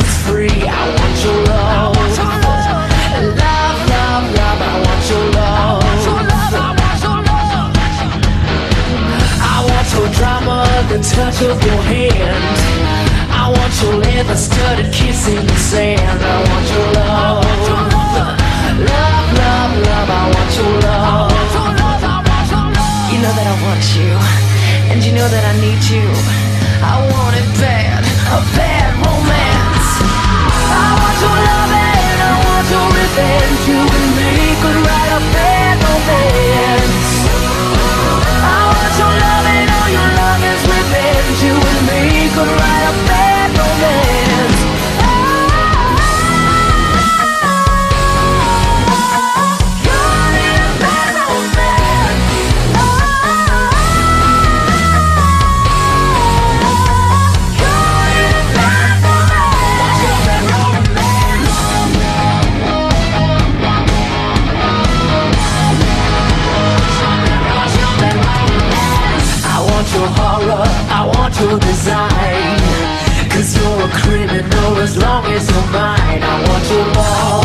it's free. I want your love. Love, love, love, I want your love. I want your drama, the touch of your hand. I want your leather studded kiss in the sand. I want your love. Love, love, love, I want your love. You know that I want you, and you know that I need you. I want it bad, bad I want your design. Cause you're a criminal as long as you're mine. I want your love.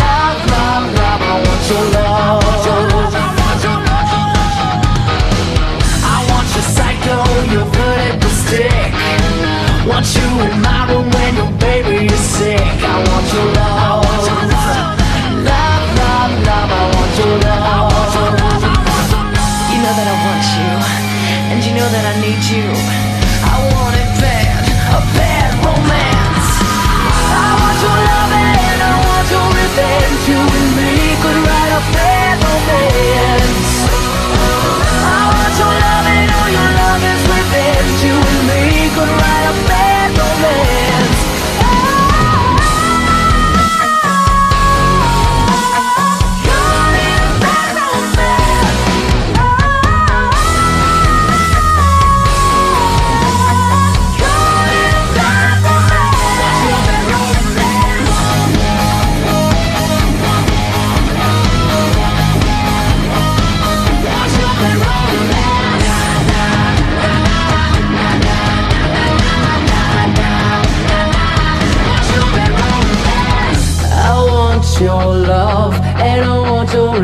Love, love, love, I want your love. I want your psycho, your stick. Want you in need you.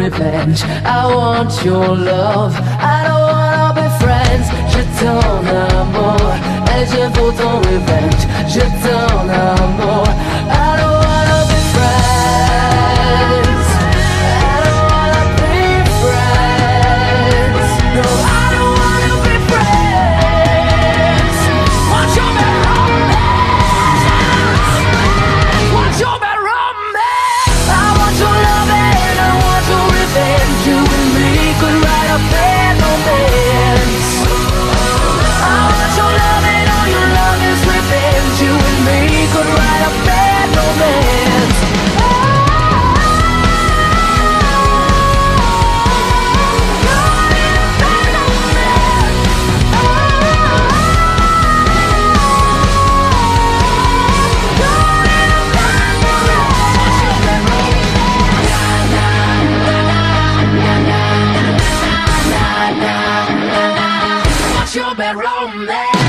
Revenge. I want your love. I don't wanna be friends. Je t'en amour et je veux ton revenge. Je t'en amour. Your bad romance?